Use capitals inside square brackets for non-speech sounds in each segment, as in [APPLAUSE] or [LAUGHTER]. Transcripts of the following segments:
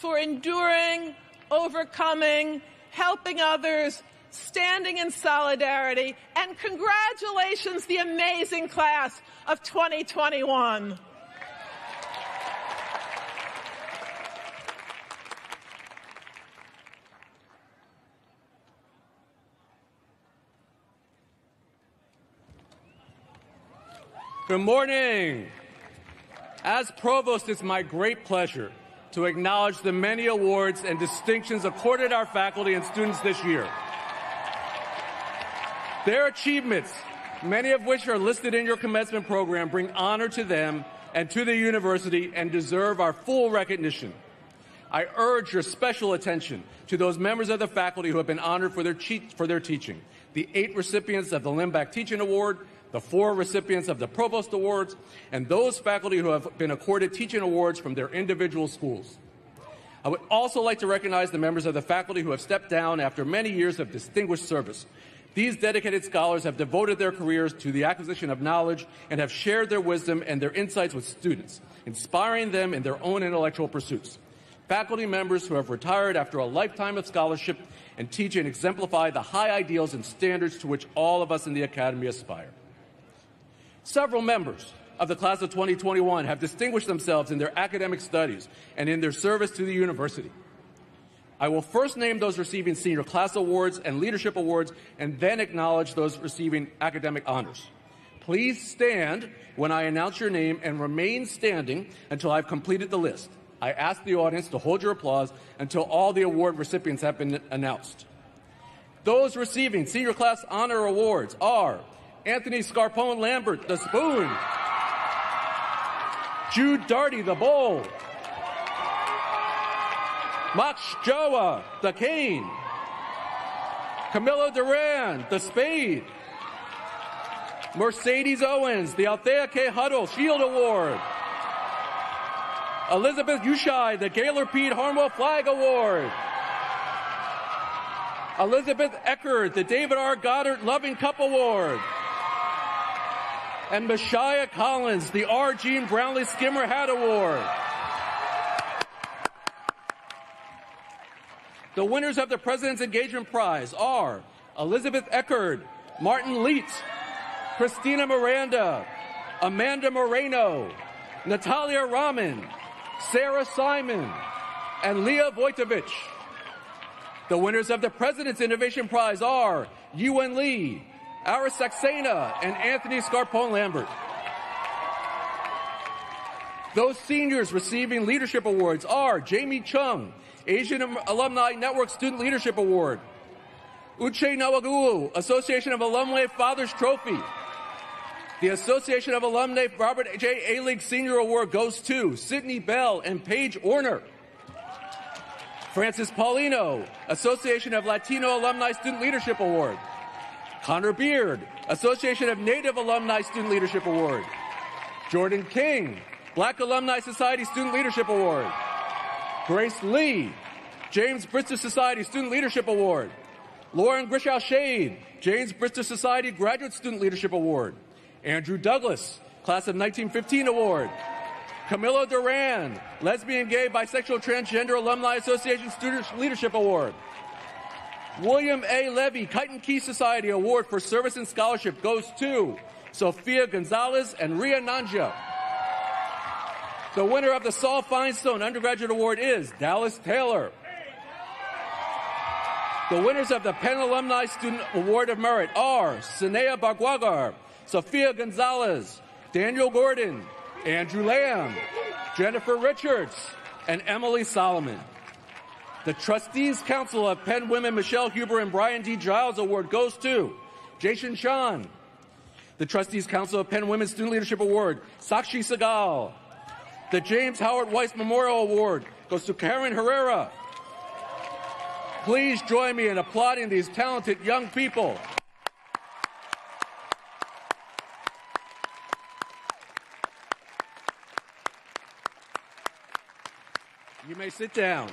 for enduring, overcoming, helping others, standing in solidarity, and congratulations, the amazing class of 2021. Good morning. As provost, it's my great pleasure to acknowledge the many awards and distinctions accorded our faculty and students this year. Their achievements, many of which are listed in your commencement program, bring honor to them and to the university and deserve our full recognition. I urge your special attention to those members of the faculty who have been honored for their, for their teaching. The eight recipients of the Lindback Teaching Award, the four recipients of the Provost Awards, and those faculty who have been accorded teaching awards from their individual schools. I would also like to recognize the members of the faculty who have stepped down after many years of distinguished service. These dedicated scholars have devoted their careers to the acquisition of knowledge and have shared their wisdom and their insights with students, inspiring them in their own intellectual pursuits. Faculty members who have retired after a lifetime of scholarship and teaching exemplify the high ideals and standards to which all of us in the Academy aspire. Several members of the class of 2021 have distinguished themselves in their academic studies and in their service to the university. I will first name those receiving senior class awards and leadership awards and then acknowledge those receiving academic honors. Please stand when I announce your name and remain standing until I've completed the list. I ask the audience to hold your applause until all the award recipients have been announced. Those receiving senior class honor awards are Anthony Scarpone Lambert, the spoon. Jude Darty, the bowl. Max Joa, the cane. Camilo Duran, the spade. Mercedes Owens, the Althea K. Hottel Shield Award. Elizabeth Ushai, the Gaylord Pete Harnwell Flag Award. Elizabeth Eckert, the David R. Goddard Loving Cup Award and Messiah Collins, the R. Jean Brownlee Skimmer Hat Award. The winners of the President's Engagement Prize are Elizabeth Eckerd, Martin Leet, Christina Miranda, Amanda Moreno, Natalia Rahman, Sarah Simon, and Leah Vojtovich. The winners of the President's Innovation Prize are Yuan Lee, Aris Saxena, and Anthony Scarpone Lambert. Those seniors receiving leadership awards are Jamie Chung, Asian Alumni Network Student Leadership Award, Uche Nawagulu, Association of Alumni Fathers Trophy. The Association of Alumni Robert J. A. League Senior Award goes to Sydney Bell and Paige Orner. Francis Paulino, Association of Latino Alumni Student Leadership Award. Connor Beard, Association of Native Alumni Student Leadership Award. Jordan King, Black Alumni Society Student Leadership Award. Grace Lee, James Brister Society Student Leadership Award. Lauren Grishow Shade, James Brister Society Graduate Student Leadership Award. Andrew Douglas, Class of 1915 Award. Camilo Duran, Lesbian, Gay, Bisexual, Transgender Alumni Association Student Leadership Award. William A. Levy Kite and Key Society Award for Service and Scholarship goes to Sophia Gonzalez and Ria Nanja. The winner of the Sol Feinstone Undergraduate Award is Dallas Taylor. The winners of the Penn Alumni Student Award of Merit are Sanea Barguagar, Sophia Gonzalez, Daniel Gordon, Andrew Lamb, Jennifer Richards, and Emily Solomon. The Trustees Council of Penn Women Michelle Huber and Brian D. Giles Award goes to Jason Sean. The Trustees Council of Penn Women Student Leadership Award, Sakshi Sagal. The James Howard Weiss Memorial Award goes to Karen Herrera. Please join me in applauding these talented young people. You may sit down.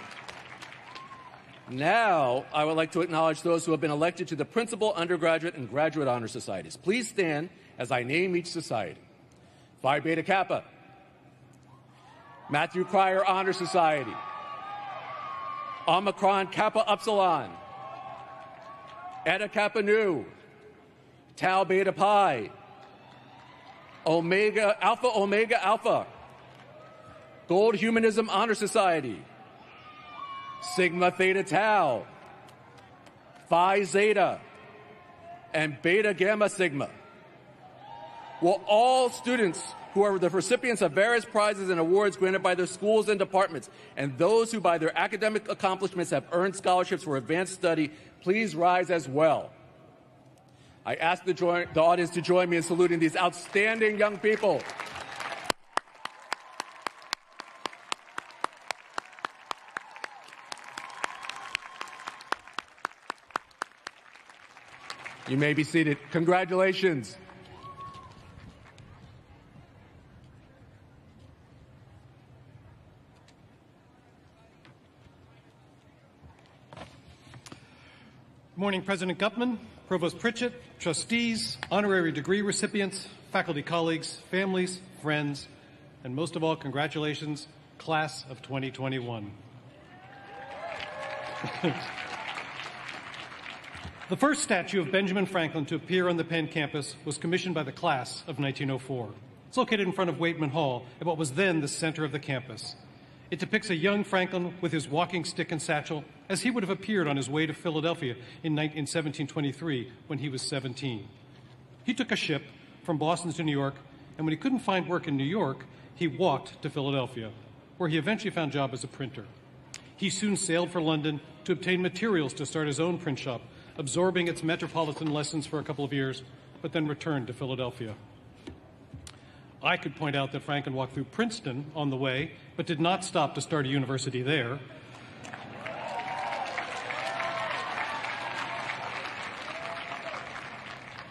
Now, I would like to acknowledge those who have been elected to the Principal, Undergraduate, and Graduate Honor Societies. Please stand as I name each society. Phi Beta Kappa, Matthew Cryer Honor Society, Omicron Kappa Upsilon, Eta Kappa Nu, Tau Beta Pi, Omega Alpha Omega Alpha, Gold Humanism Honor Society, Sigma Theta Tau, Phi Zeta, and Beta Gamma Sigma. Will all students who are the recipients of various prizes and awards granted by their schools and departments, and those who by their academic accomplishments have earned scholarships for advanced study, please rise as well. I ask the, the audience to join me in saluting these outstanding young people. You may be seated. Congratulations. Good Morning, President Gutmann, Provost Pritchett, trustees, honorary degree recipients, faculty colleagues, families, friends, and most of all, congratulations, class of 2021. [LAUGHS] the first statue of Benjamin Franklin to appear on the Penn campus was commissioned by the class of 1904. It's located in front of Weightman Hall at what was then the center of the campus. It depicts a young Franklin with his walking stick and satchel as he would have appeared on his way to Philadelphia in 1723 when he was 17. He took a ship from Boston to New York, and when he couldn't find work in New York, he walked to Philadelphia, where he eventually found a job as a printer. He soon sailed for London to obtain materials to start his own print shop, absorbing its metropolitan lessons for a couple of years, but then returned to Philadelphia. I could point out that Franklin walked through Princeton on the way, but did not stop to start a university there.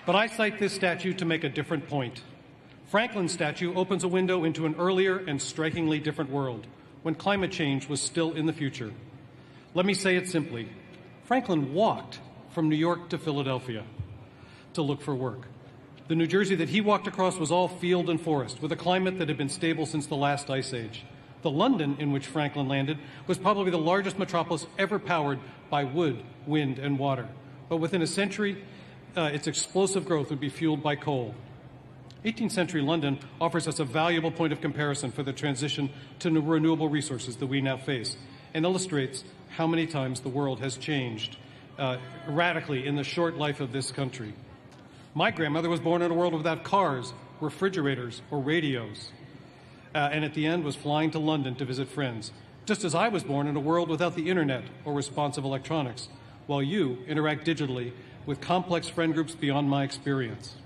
But I cite this statue to make a different point. Franklin's statue opens a window into an earlier and strikingly different world, when climate change was still in the future. Let me say it simply Franklin walked from New York to Philadelphia to look for work. The New Jersey that he walked across was all field and forest, with a climate that had been stable since the last ice age. The London in which Franklin landed was probably the largest metropolis ever powered by wood, wind, and water. But within a century, uh, its explosive growth would be fueled by coal. 18th century London offers us a valuable point of comparison for the transition to new renewable resources that we now face and illustrates how many times the world has changed uh, radically in the short life of this country. My grandmother was born in a world without cars, refrigerators, or radios, uh, and at the end was flying to London to visit friends, just as I was born in a world without the internet or responsive electronics, while you interact digitally with complex friend groups beyond my experience.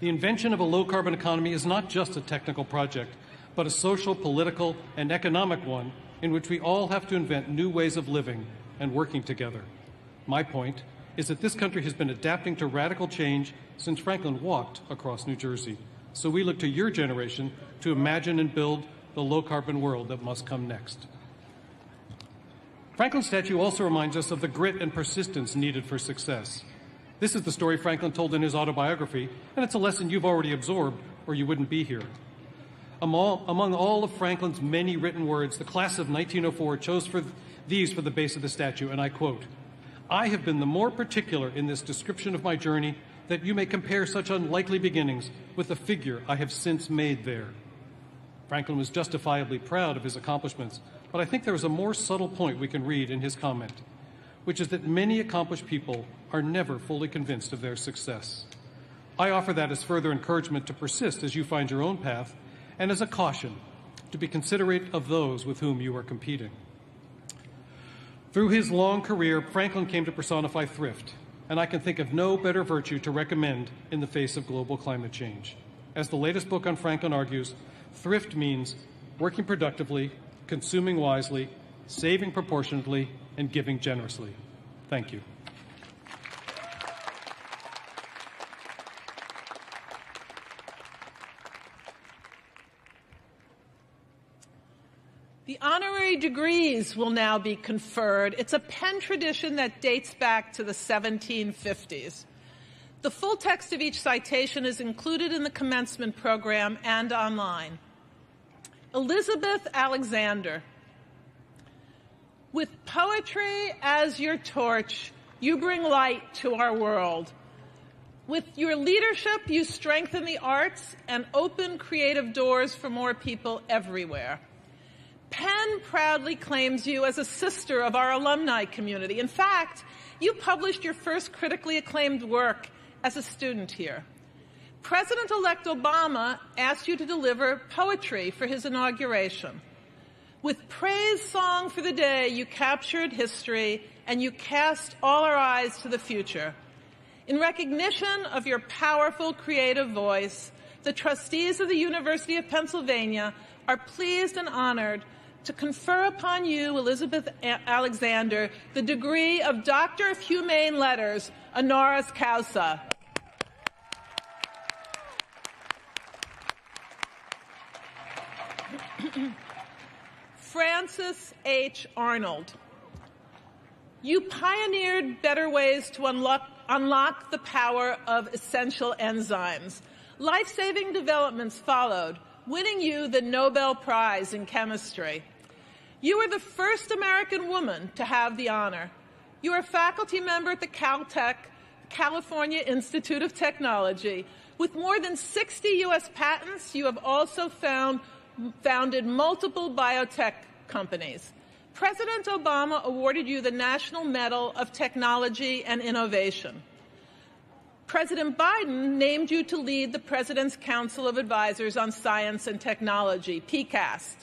The invention of a low carbon economy is not just a technical project, but a social, political, and economic one in which we all have to invent new ways of living and working together. My point is that this country has been adapting to radical change since Franklin walked across New Jersey. So we look to your generation to imagine and build the low carbon world that must come next. Franklin's statue also reminds us of the grit and persistence needed for success. This is the story Franklin told in his autobiography, and it's a lesson you've already absorbed, or you wouldn't be here. Among all of Franklin's many written words, the class of 1904 chose for these for the base of the statue, and I quote I have been the more particular in this description of my journey that you may compare such unlikely beginnings with the figure I have since made there. Franklin was justifiably proud of his accomplishments, but I think there is a more subtle point we can read in his comment, which is that many accomplished people are never fully convinced of their success. I offer that as further encouragement to persist as you find your own path, and as a caution to be considerate of those with whom you are competing. Through his long career, Franklin came to personify thrift, and I can think of no better virtue to recommend in the face of global climate change. As the latest book on Franklin argues, thrift means working productively, consuming wisely, saving proportionately, and giving generously. Thank you. The honorary degrees will now be conferred. It's a Penn tradition that dates back to the 1750s. The full text of each citation is included in the commencement program and online. Elizabeth Alexander. With poetry as your torch, you bring light to our world. With your leadership, you strengthen the arts and open creative doors for more people everywhere. Penn proudly claims you as a sister of our alumni community. In fact, you published your first critically acclaimed work as a student here. President elect Obama asked you to deliver poetry for his inauguration. With Praise Song for the Day, you captured history and you cast all our eyes to the future. In recognition of your powerful creative voice, the trustees of the University of Pennsylvania are pleased and honored to confer upon you, Elizabeth Alexander, the degree of Doctor of Humane Letters, honoris causa. [CLEARS THROAT] Frances H. Arnold. You pioneered better ways to unlock, unlock the power of essential enzymes. Life saving developments followed, winning you the Nobel Prize in Chemistry. You were the first American woman to have the honor. You are a faculty member at the Caltech, California Institute of Technology. With more than 60 U.S. patents, you have also found, founded multiple biotech companies. President Obama awarded you the National Medal of Technology and Innovation. President Biden named you to lead the President's Council of Advisors on Science and Technology, PCAST.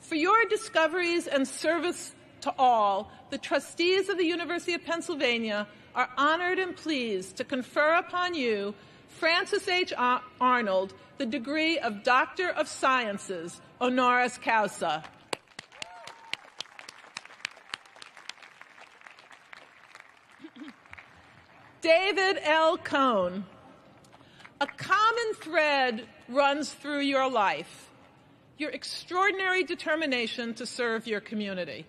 For your discoveries and service to all, the trustees of the University of Pennsylvania are honored and pleased to confer upon you, Frances H. Arnold, the degree of Doctor of Sciences, honoris causa. David L. Cohen. A common thread runs through your life your extraordinary determination to serve your community.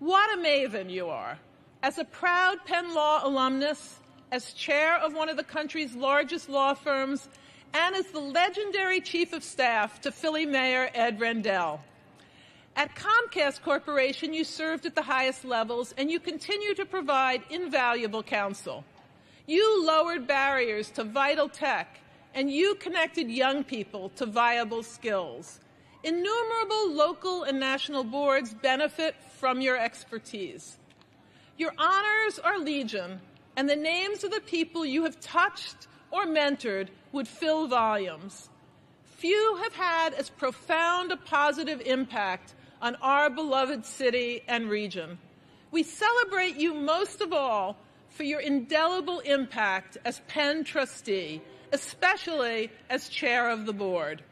What a maven you are. As a proud Penn Law alumnus, as chair of one of the country's largest law firms, and as the legendary chief of staff to Philly Mayor Ed Rendell. At Comcast Corporation, you served at the highest levels and you continue to provide invaluable counsel. You lowered barriers to vital tech, and you connected young people to viable skills. Innumerable local and national boards benefit from your expertise. Your honors are legion, and the names of the people you have touched or mentored would fill volumes. Few have had as profound a positive impact on our beloved city and region. We celebrate you most of all for your indelible impact as Penn trustee, especially as chair of the board.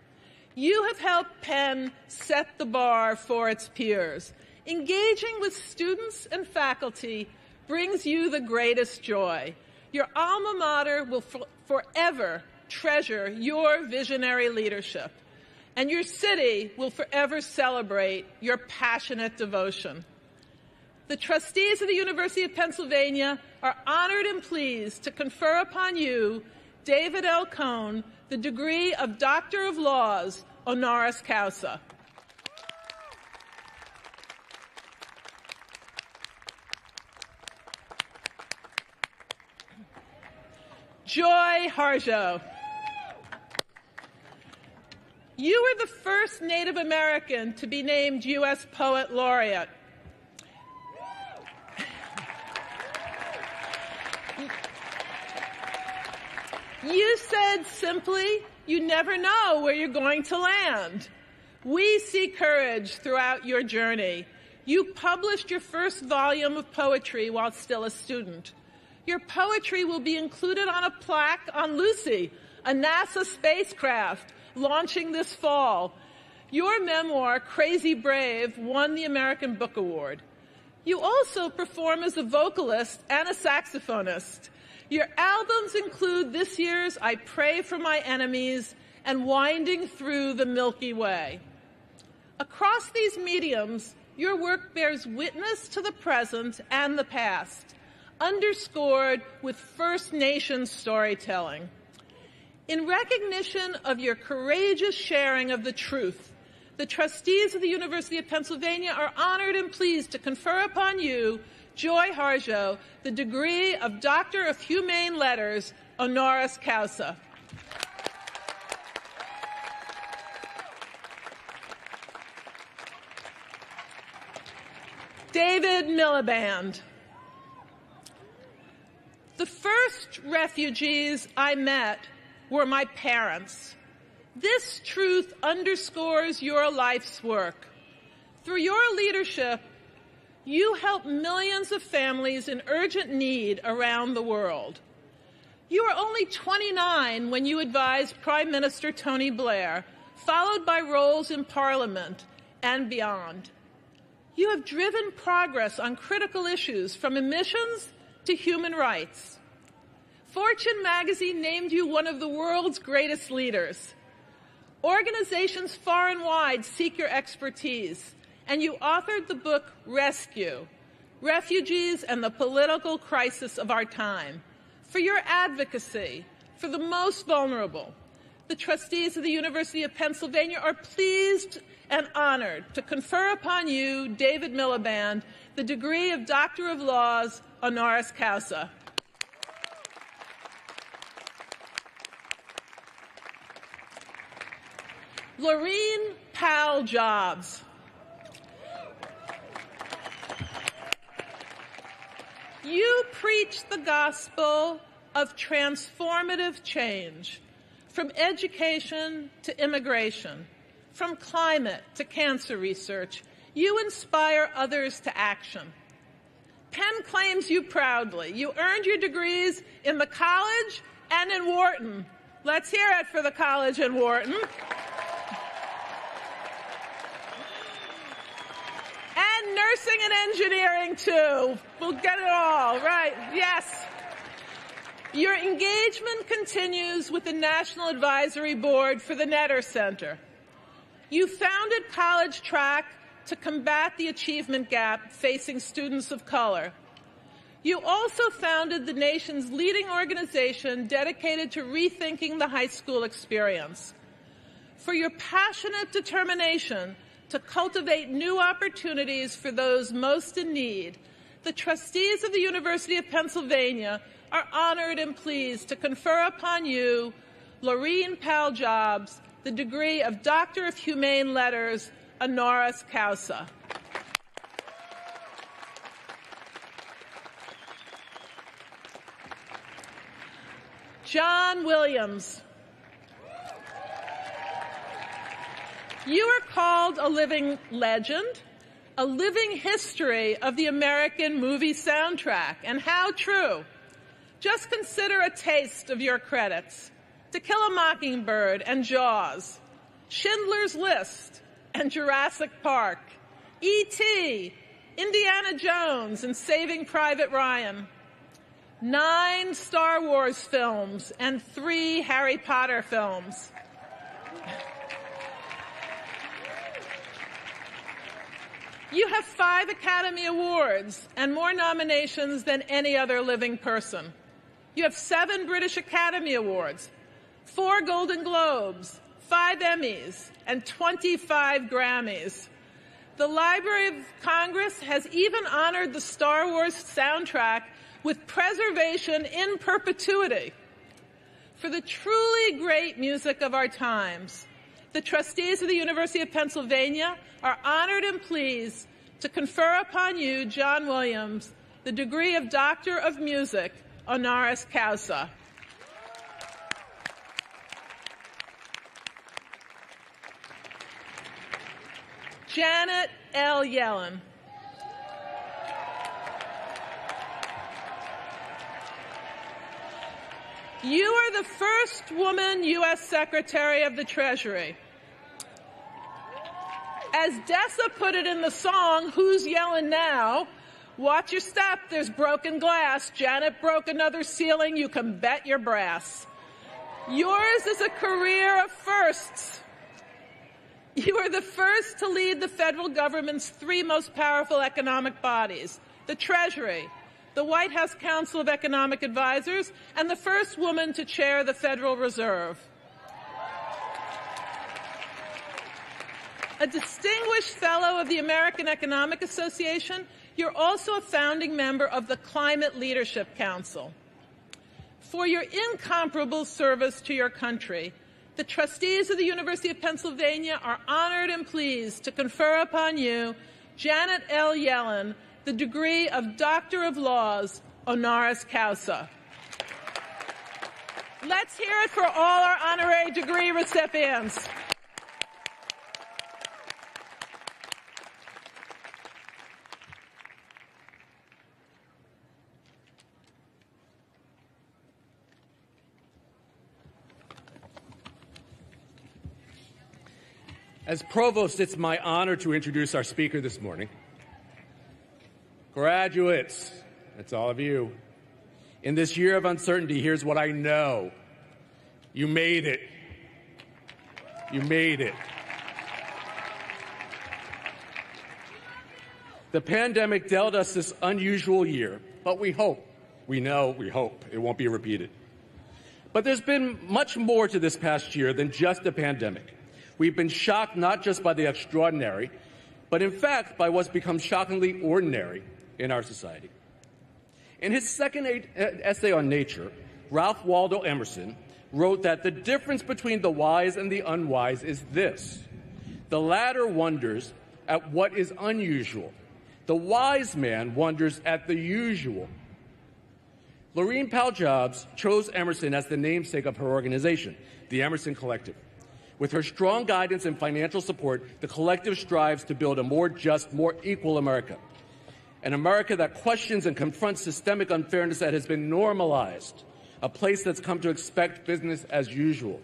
You have helped Penn set the bar for its peers. Engaging with students and faculty brings you the greatest joy. Your alma mater will forever treasure your visionary leadership, and your city will forever celebrate your passionate devotion. The trustees of the University of Pennsylvania are honored and pleased to confer upon you, David L. Cohen, the degree of Doctor of Laws, honoris causa. Joy Harjo. You were the first Native American to be named U.S. Poet Laureate. You said simply, you never know where you're going to land. We see courage throughout your journey. You published your first volume of poetry while still a student. Your poetry will be included on a plaque on Lucy, a NASA spacecraft launching this fall. Your memoir, Crazy Brave, won the American Book Award. You also perform as a vocalist and a saxophonist. Your albums include this year's I Pray for My Enemies and Winding Through the Milky Way. Across these mediums, your work bears witness to the present and the past, underscored with First Nations storytelling. In recognition of your courageous sharing of the truth, the trustees of the University of Pennsylvania are honored and pleased to confer upon you, Joy Harjo, the degree of Doctor of Humane Letters, honoris causa. David Miliband. The first refugees I met were my parents. This truth underscores your life's work. Through your leadership, you help millions of families in urgent need around the world. You were only 29 when you advised Prime Minister Tony Blair, followed by roles in Parliament and beyond. You have driven progress on critical issues from emissions to human rights. Fortune magazine named you one of the world's greatest leaders. Organizations far and wide seek your expertise, and you authored the book Rescue Refugees and the Political Crisis of Our Time for your advocacy for the most vulnerable. The trustees of the University of Pennsylvania are pleased and honored to confer upon you, David Miliband, the degree of Doctor of Laws honoris causa. Laurene Powell Jobs. You preach the gospel of transformative change from education to immigration, from climate to cancer research. You inspire others to action. Penn claims you proudly. You earned your degrees in the college and in Wharton. Let's hear it for the college in Wharton. Nursing and engineering too. We'll get it all, right? Yes. Your engagement continues with the National Advisory Board for the Netter Center. You founded College Track to combat the achievement gap facing students of color. You also founded the nation's leading organization dedicated to rethinking the high school experience. For your passionate determination to cultivate new opportunities for those most in need, the trustees of the University of Pennsylvania are honored and pleased to confer upon you, Laurene Powell Jobs, the degree of Doctor of Humane Letters, honoris causa. John Williams. You are called a living legend, a living history of the American movie soundtrack. And how true. Just consider a taste of your credits. To Kill a Mockingbird and Jaws, Schindler's List and Jurassic Park, E.T., Indiana Jones and Saving Private Ryan, nine Star Wars films and three Harry Potter films. You have five Academy Awards and more nominations than any other living person. You have seven British Academy Awards, four Golden Globes, five Emmys, and 25 Grammys. The Library of Congress has even honored the Star Wars soundtrack with preservation in perpetuity. For the truly great music of our times, the trustees of the University of Pennsylvania are honored and pleased to confer upon you, John Williams, the degree of Doctor of Music, honoris causa. Janet L. Yellen. You are the first woman U.S. Secretary of the Treasury. As Dessa put it in the song, Who's Yelling Now? Watch your step, there's broken glass. Janet broke another ceiling, you can bet your brass. Yours is a career of firsts. You are the first to lead the federal government's three most powerful economic bodies the Treasury, the White House Council of Economic Advisers, and the first woman to chair the Federal Reserve. A distinguished fellow of the American Economic Association, you're also a founding member of the Climate Leadership Council. For your incomparable service to your country, the trustees of the University of Pennsylvania are honored and pleased to confer upon you, Janet L. Yellen, the degree of Doctor of Laws, honoris causa. Let's hear it for all our honorary degree recipients. As provost, it's my honor to introduce our speaker this morning. Graduates, that's all of you. In this year of uncertainty, here's what I know. You made it. You made it. The pandemic dealt us this unusual year, but we hope, we know, we hope it won't be repeated. But there's been much more to this past year than just a pandemic. We've been shocked not just by the extraordinary, but in fact by what's become shockingly ordinary in our society. In his second uh, essay on nature, Ralph Waldo Emerson wrote that the difference between the wise and the unwise is this the latter wonders at what is unusual, the wise man wonders at the usual. Laurene Powell Jobs chose Emerson as the namesake of her organization, the Emerson Collective. With her strong guidance and financial support, the collective strives to build a more just, more equal America. An America that questions and confronts systemic unfairness that has been normalized. A place that's come to expect business as usual.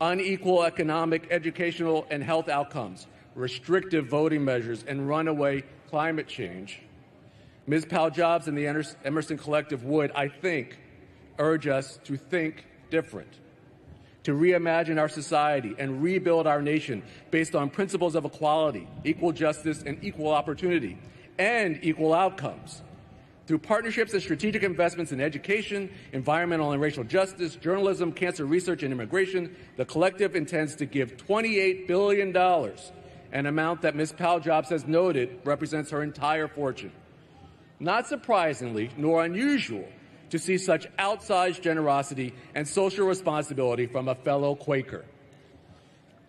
Unequal economic, educational, and health outcomes, restrictive voting measures, and runaway climate change. Ms. Powell Jobs and the Emerson Collective would, I think, urge us to think different to reimagine our society and rebuild our nation based on principles of equality, equal justice, and equal opportunity, and equal outcomes. Through partnerships and strategic investments in education, environmental and racial justice, journalism, cancer research, and immigration, the collective intends to give $28 billion, an amount that Ms. Powell Jobs has noted represents her entire fortune. Not surprisingly, nor unusual, to see such outsized generosity and social responsibility from a fellow Quaker.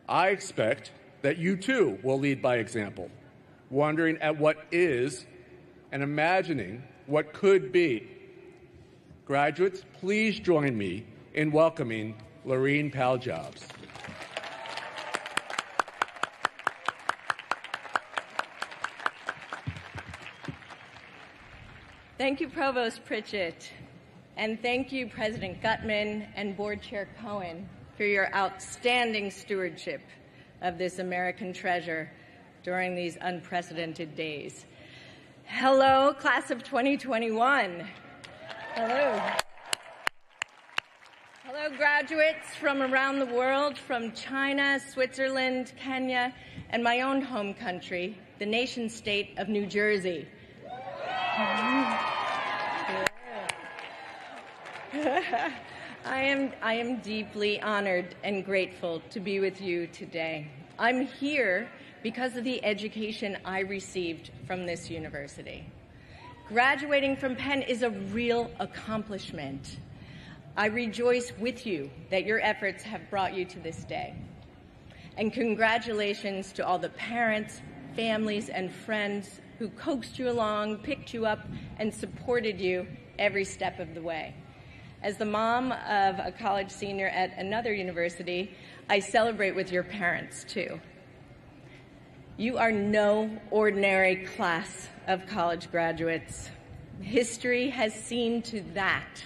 I expect that you too will lead by example, wondering at what is and imagining what could be. Graduates, please join me in welcoming Laurene Powell Jobs. Thank you, Provost Pritchett. And thank you, President Gutmann and Board Chair Cohen, for your outstanding stewardship of this American treasure during these unprecedented days. Hello, class of 2021. Hello. Hello, graduates from around the world, from China, Switzerland, Kenya, and my own home country, the nation state of New Jersey. [LAUGHS] I am, I am deeply honored and grateful to be with you today. I'm here because of the education I received from this university. Graduating from Penn is a real accomplishment. I rejoice with you that your efforts have brought you to this day. And congratulations to all the parents, families, and friends who coaxed you along, picked you up, and supported you every step of the way. As the mom of a college senior at another university, I celebrate with your parents too. You are no ordinary class of college graduates. History has seen to that.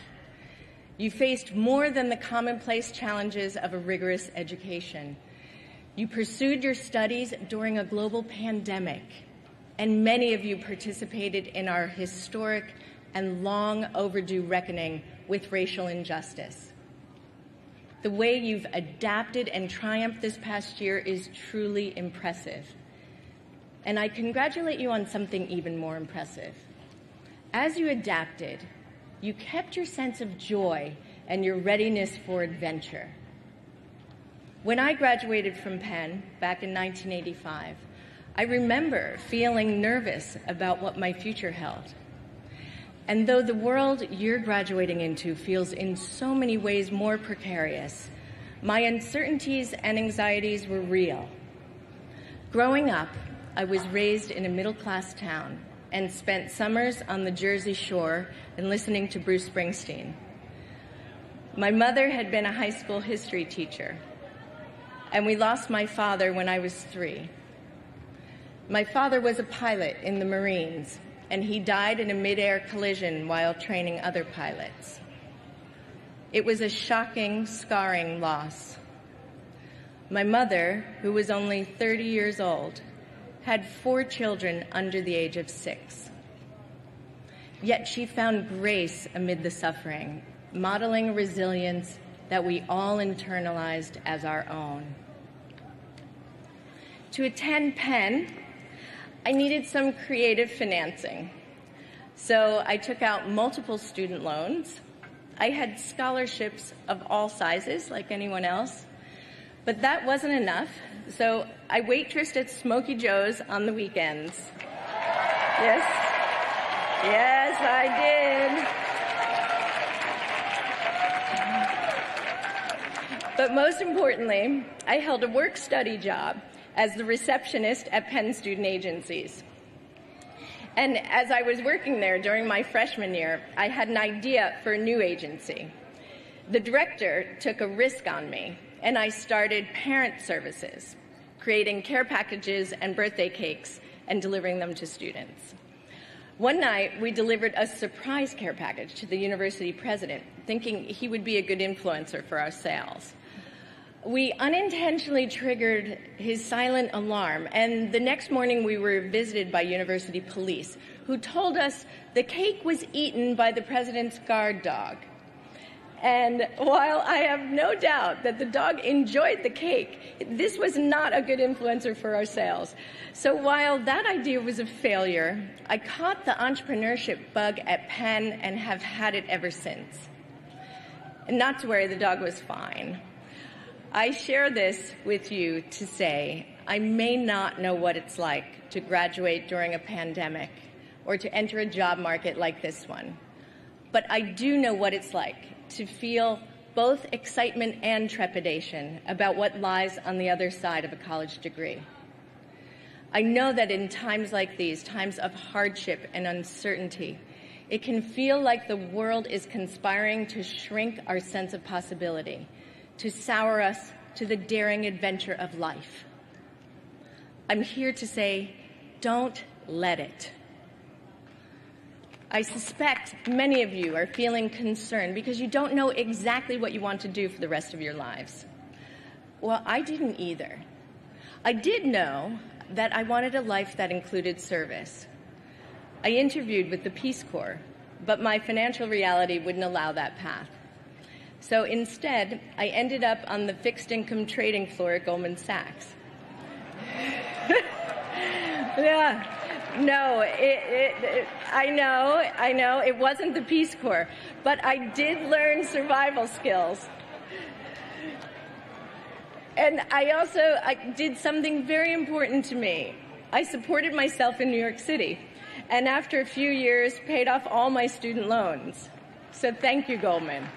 You faced more than the commonplace challenges of a rigorous education. You pursued your studies during a global pandemic, and many of you participated in our historic and long overdue reckoning with racial injustice. The way you've adapted and triumphed this past year is truly impressive. And I congratulate you on something even more impressive. As you adapted, you kept your sense of joy and your readiness for adventure. When I graduated from Penn back in 1985, I remember feeling nervous about what my future held. And though the world you're graduating into feels in so many ways more precarious, my uncertainties and anxieties were real. Growing up, I was raised in a middle class town and spent summers on the Jersey Shore and listening to Bruce Springsteen. My mother had been a high school history teacher, and we lost my father when I was three. My father was a pilot in the Marines, and he died in a midair collision while training other pilots. It was a shocking, scarring loss. My mother, who was only 30 years old, had four children under the age of six. Yet she found grace amid the suffering, modeling resilience that we all internalized as our own. To attend Penn, I needed some creative financing. So I took out multiple student loans. I had scholarships of all sizes, like anyone else. But that wasn't enough, so I waitressed at Smoky Joe's on the weekends. Yes, yes, I did. But most importantly, I held a work study job as the receptionist at Penn Student Agencies. And as I was working there during my freshman year, I had an idea for a new agency. The director took a risk on me, and I started parent services, creating care packages and birthday cakes and delivering them to students. One night, we delivered a surprise care package to the university president, thinking he would be a good influencer for our sales we unintentionally triggered his silent alarm, and the next morning we were visited by university police who told us the cake was eaten by the president's guard dog. And while I have no doubt that the dog enjoyed the cake, this was not a good influencer for our sales. So while that idea was a failure, I caught the entrepreneurship bug at Penn and have had it ever since. And not to worry, the dog was fine. I share this with you to say I may not know what it's like to graduate during a pandemic or to enter a job market like this one, but I do know what it's like to feel both excitement and trepidation about what lies on the other side of a college degree. I know that in times like these, times of hardship and uncertainty, it can feel like the world is conspiring to shrink our sense of possibility to sour us to the daring adventure of life. I'm here to say, don't let it. I suspect many of you are feeling concerned because you don't know exactly what you want to do for the rest of your lives. Well, I didn't either. I did know that I wanted a life that included service. I interviewed with the Peace Corps, but my financial reality wouldn't allow that path. So instead, I ended up on the fixed income trading floor at Goldman Sachs. [LAUGHS] yeah. No, it, it, it, I know, I know, it wasn't the Peace Corps, but I did learn survival skills. And I also I did something very important to me. I supported myself in New York City, and after a few years, paid off all my student loans. So thank you, Goldman.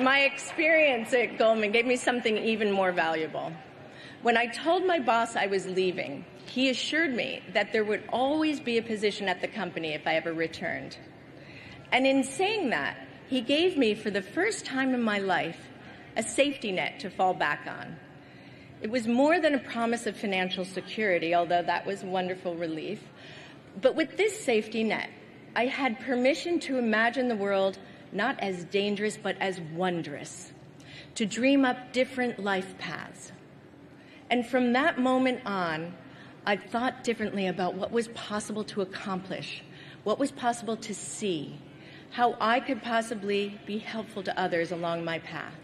My experience at Goldman gave me something even more valuable. When I told my boss I was leaving, he assured me that there would always be a position at the company if I ever returned. And in saying that, he gave me, for the first time in my life, a safety net to fall back on. It was more than a promise of financial security, although that was wonderful relief. But with this safety net, I had permission to imagine the world not as dangerous, but as wondrous, to dream up different life paths. And from that moment on, I thought differently about what was possible to accomplish, what was possible to see, how I could possibly be helpful to others along my path.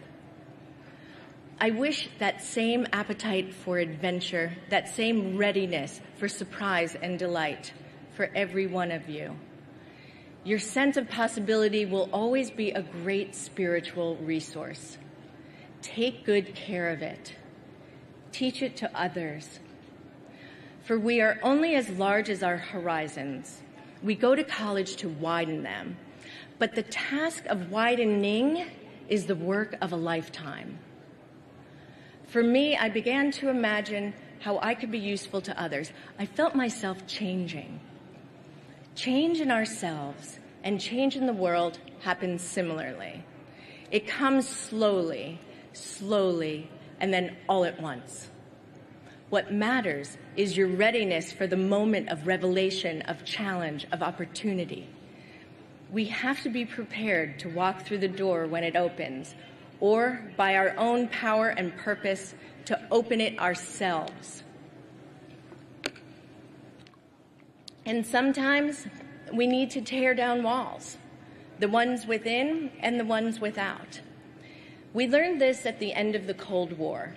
I wish that same appetite for adventure, that same readiness for surprise and delight for every one of you. Your sense of possibility will always be a great spiritual resource. Take good care of it. Teach it to others. For we are only as large as our horizons. We go to college to widen them. But the task of widening is the work of a lifetime. For me, I began to imagine how I could be useful to others. I felt myself changing. Change in ourselves and change in the world happens similarly. It comes slowly, slowly, and then all at once. What matters is your readiness for the moment of revelation, of challenge, of opportunity. We have to be prepared to walk through the door when it opens, or by our own power and purpose to open it ourselves. And sometimes we need to tear down walls, the ones within and the ones without. We learned this at the end of the Cold War.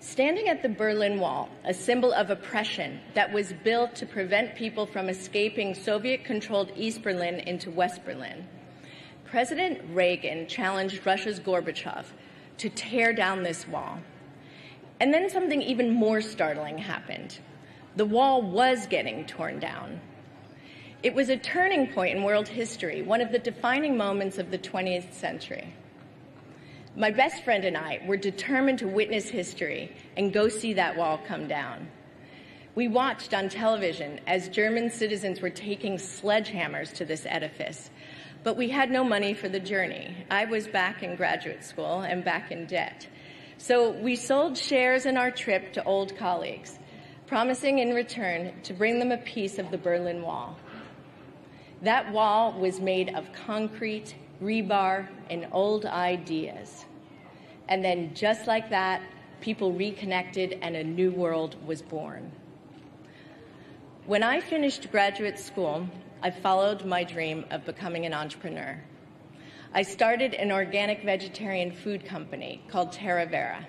Standing at the Berlin Wall, a symbol of oppression that was built to prevent people from escaping Soviet controlled East Berlin into West Berlin, President Reagan challenged Russia's Gorbachev to tear down this wall. And then something even more startling happened. The wall was getting torn down. It was a turning point in world history, one of the defining moments of the 20th century. My best friend and I were determined to witness history and go see that wall come down. We watched on television as German citizens were taking sledgehammers to this edifice, but we had no money for the journey. I was back in graduate school and back in debt. So we sold shares in our trip to old colleagues, promising in return to bring them a piece of the Berlin Wall. That wall was made of concrete, rebar, and old ideas. And then, just like that, people reconnected and a new world was born. When I finished graduate school, I followed my dream of becoming an entrepreneur. I started an organic vegetarian food company called Terravera.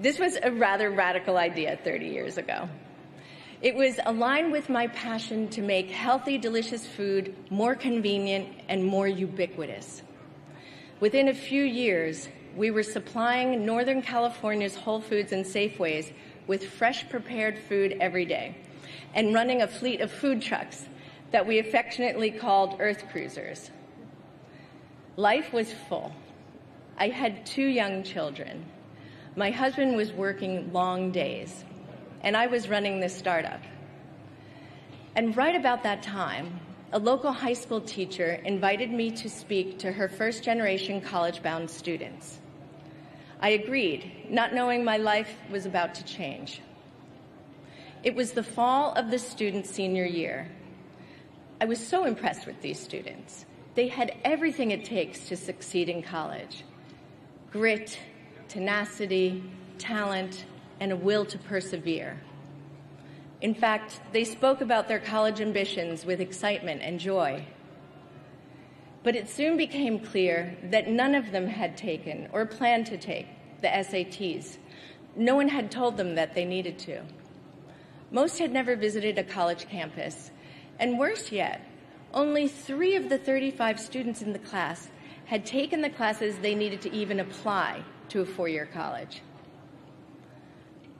This was a rather radical idea 30 years ago. It was aligned with my passion to make healthy, delicious food more convenient and more ubiquitous. Within a few years, we were supplying Northern California's Whole Foods and Safeways with fresh prepared food every day and running a fleet of food trucks that we affectionately called Earth Cruisers. Life was full. I had two young children. My husband was working long days and I was running this startup. And right about that time, a local high school teacher invited me to speak to her first generation college bound students. I agreed, not knowing my life was about to change. It was the fall of the student's senior year. I was so impressed with these students. They had everything it takes to succeed in college grit, tenacity, talent, and a will to persevere. In fact, they spoke about their college ambitions with excitement and joy. But it soon became clear that none of them had taken or planned to take the SATs. No one had told them that they needed to. Most had never visited a college campus. And worse yet, only three of the 35 students in the class had taken the classes they needed to even apply to a four year college.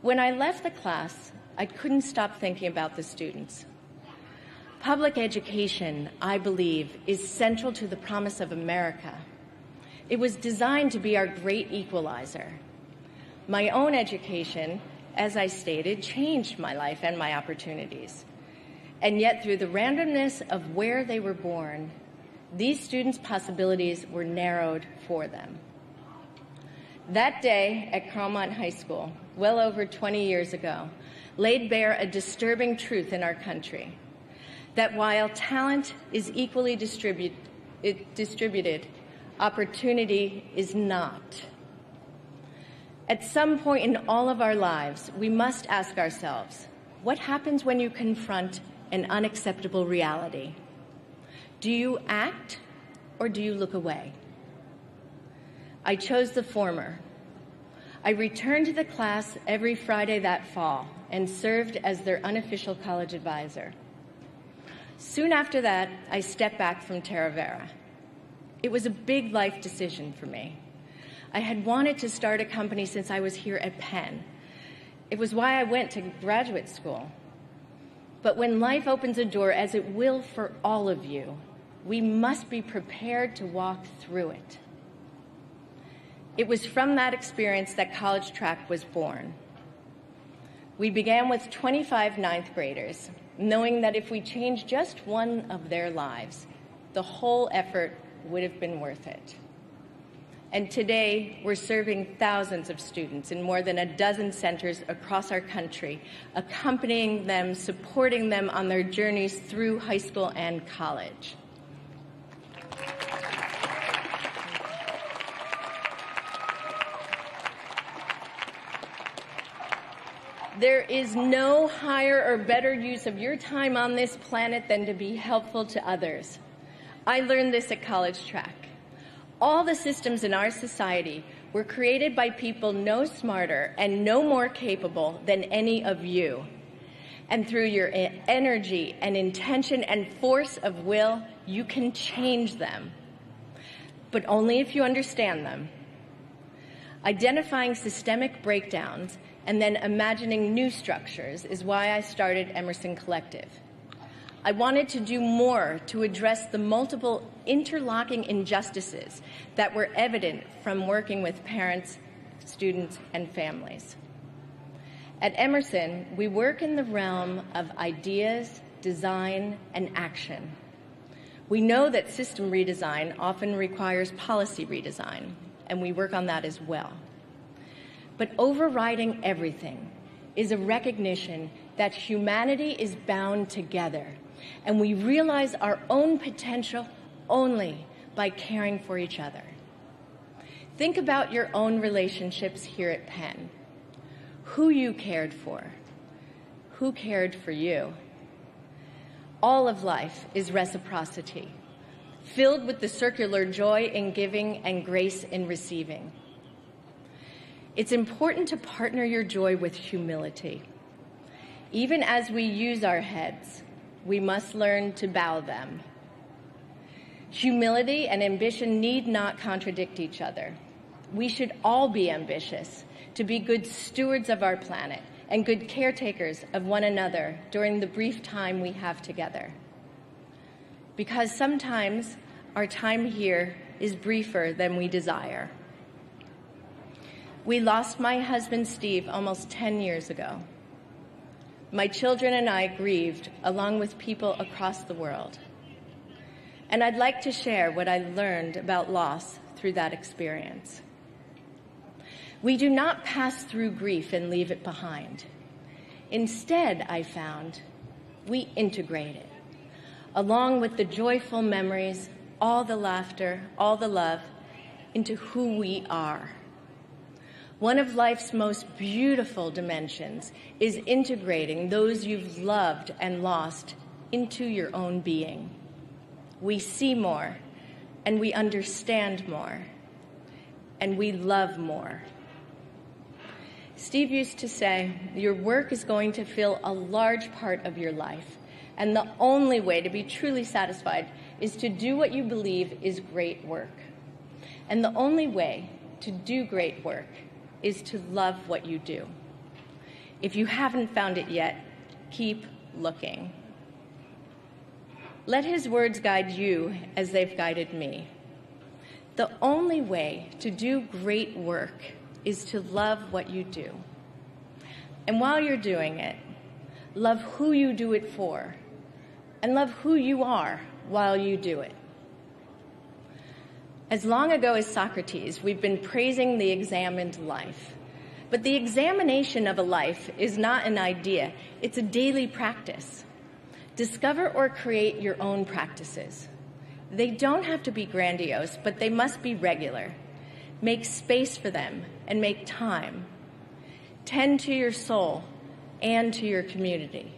When I left the class, I couldn't stop thinking about the students. Public education, I believe, is central to the promise of America. It was designed to be our great equalizer. My own education, as I stated, changed my life and my opportunities. And yet, through the randomness of where they were born, these students' possibilities were narrowed for them. That day at Carlmont High School, well over 20 years ago, laid bare a disturbing truth in our country that while talent is equally distribute, distributed, opportunity is not. At some point in all of our lives, we must ask ourselves what happens when you confront an unacceptable reality? Do you act or do you look away? I chose the former. I returned to the class every Friday that fall and served as their unofficial college advisor. Soon after that, I stepped back from Terravera. It was a big life decision for me. I had wanted to start a company since I was here at Penn. It was why I went to graduate school. But when life opens a door, as it will for all of you, we must be prepared to walk through it. It was from that experience that College Track was born. We began with 25 ninth graders, knowing that if we changed just one of their lives, the whole effort would have been worth it. And today, we're serving thousands of students in more than a dozen centers across our country, accompanying them, supporting them on their journeys through high school and college. There is no higher or better use of your time on this planet than to be helpful to others. I learned this at College Track. All the systems in our society were created by people no smarter and no more capable than any of you. And through your energy and intention and force of will, you can change them. But only if you understand them. Identifying systemic breakdowns and then imagining new structures is why I started Emerson Collective. I wanted to do more to address the multiple interlocking injustices that were evident from working with parents, students, and families. At Emerson, we work in the realm of ideas, design, and action. We know that system redesign often requires policy redesign, and we work on that as well. But overriding everything is a recognition that humanity is bound together and we realize our own potential only by caring for each other. Think about your own relationships here at Penn. Who you cared for, who cared for you. All of life is reciprocity, filled with the circular joy in giving and grace in receiving. It's important to partner your joy with humility. Even as we use our heads, we must learn to bow them. Humility and ambition need not contradict each other. We should all be ambitious to be good stewards of our planet and good caretakers of one another during the brief time we have together. Because sometimes our time here is briefer than we desire. We lost my husband Steve almost 10 years ago. My children and I grieved along with people across the world. And I'd like to share what I learned about loss through that experience. We do not pass through grief and leave it behind. Instead, I found, we integrate it, along with the joyful memories, all the laughter, all the love, into who we are. One of life's most beautiful dimensions is integrating those you've loved and lost into your own being. We see more, and we understand more, and we love more. Steve used to say, Your work is going to fill a large part of your life, and the only way to be truly satisfied is to do what you believe is great work. And the only way to do great work is to love what you do. If you haven't found it yet, keep looking. Let his words guide you as they've guided me. The only way to do great work is to love what you do. And while you're doing it, love who you do it for, and love who you are while you do it. As long ago as Socrates, we've been praising the examined life. But the examination of a life is not an idea, it's a daily practice. Discover or create your own practices. They don't have to be grandiose, but they must be regular. Make space for them and make time. Tend to your soul and to your community.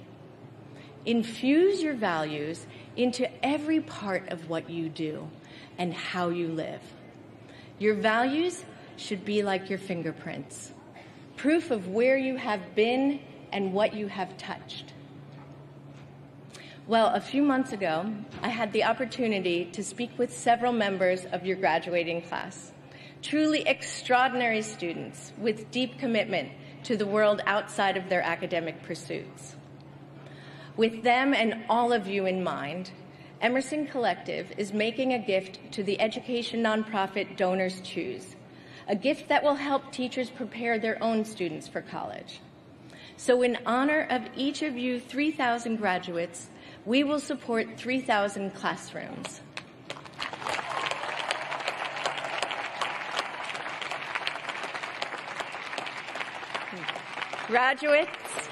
Infuse your values into every part of what you do and how you live. Your values should be like your fingerprints, proof of where you have been and what you have touched. Well, a few months ago, I had the opportunity to speak with several members of your graduating class. Truly extraordinary students with deep commitment to the world outside of their academic pursuits. With them and all of you in mind, Emerson Collective is making a gift to the education nonprofit DonorsChoose, a gift that will help teachers prepare their own students for college. So, in honor of each of you 3,000 graduates, we will support 3,000 classrooms. Graduates,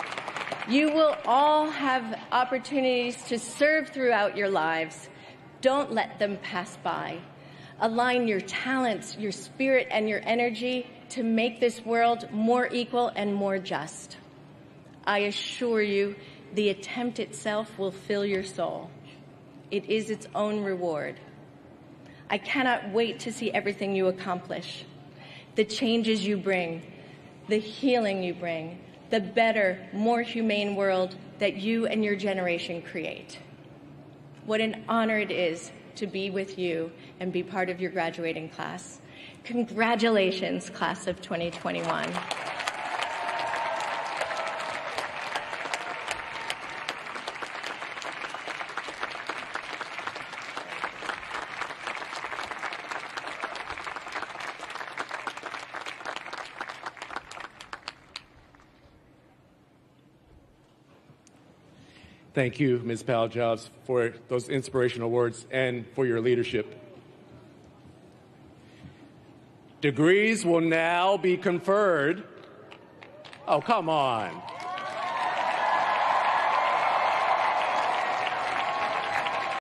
you will all have opportunities to serve throughout your lives. Don't let them pass by. Align your talents, your spirit, and your energy to make this world more equal and more just. I assure you, the attempt itself will fill your soul. It is its own reward. I cannot wait to see everything you accomplish, the changes you bring, the healing you bring, the better, more humane world that you and your generation create. What an honor it is to be with you and be part of your graduating class. Congratulations, class of 2021. Thank you, Ms. Powell Jobs, for those inspirational words and for your leadership. Degrees will now be conferred. Oh, come on.